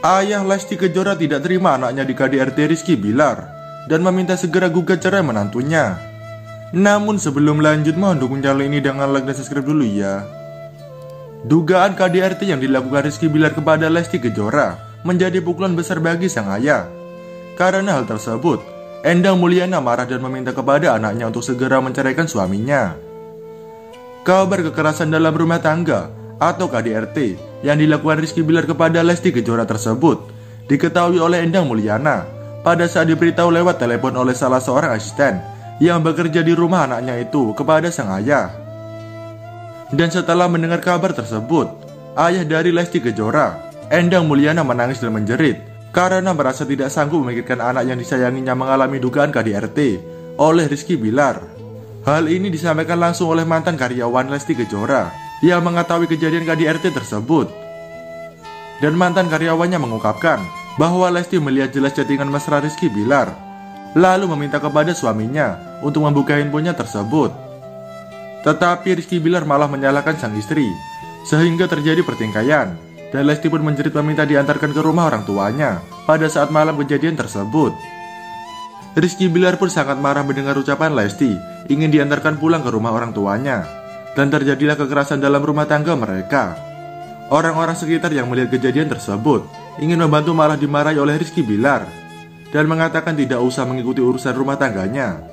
Ayah Lesti Kejora tidak terima anaknya di KDRT Rizky Bilar dan meminta segera gugat cerai menantunya. Namun sebelum lanjut mohon dukung channel ini dengan like dan subscribe dulu ya. Dugaan KDRT yang dilakukan Rizky Bilar kepada Lesti Kejora menjadi pukulan besar bagi sang ayah. Karena hal tersebut, Endang Mulyana marah dan meminta kepada anaknya untuk segera menceraikan suaminya. Kabar kekerasan dalam rumah tangga atau KDRT yang dilakukan Rizky Bilar kepada Lesti Kejora tersebut diketahui oleh Endang Mulyana pada saat diberitahu lewat telepon oleh salah seorang asisten yang bekerja di rumah anaknya itu kepada sang ayah. Dan setelah mendengar kabar tersebut, ayah dari Lesti Kejora, Endang Mulyana menangis dan menjerit karena merasa tidak sanggup memikirkan anak yang disayanginya mengalami dugaan KDRT oleh Rizky Bilar. Hal ini disampaikan langsung oleh mantan karyawan Lesti Kejora yang mengetahui kejadian KDRT tersebut. Dan mantan karyawannya mengungkapkan bahwa Lesti melihat jelas chattingan mesra Rizky Bilar, lalu meminta kepada suaminya untuk membuka handphonenya tersebut. Tetapi Rizky Bilar malah menyalahkan sang istri, sehingga terjadi pertingkaian dan Lesti pun menjerit meminta diantarkan ke rumah orang tuanya pada saat malam kejadian tersebut. Rizky Bilar pun sangat marah mendengar ucapan Lesti ingin diantarkan pulang ke rumah orang tuanya dan terjadilah kekerasan dalam rumah tangga mereka. Orang-orang sekitar yang melihat kejadian tersebut ingin membantu malah dimarahi oleh Rizky Bilar dan mengatakan tidak usah mengikuti urusan rumah tangganya.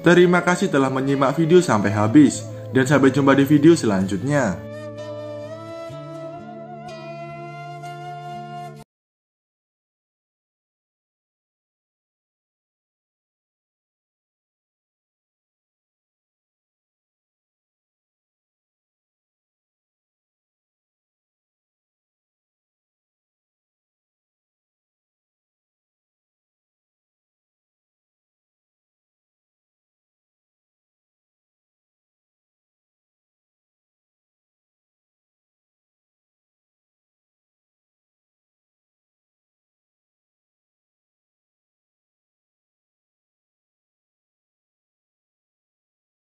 Terima kasih telah menyimak video sampai habis dan sampai jumpa di video selanjutnya.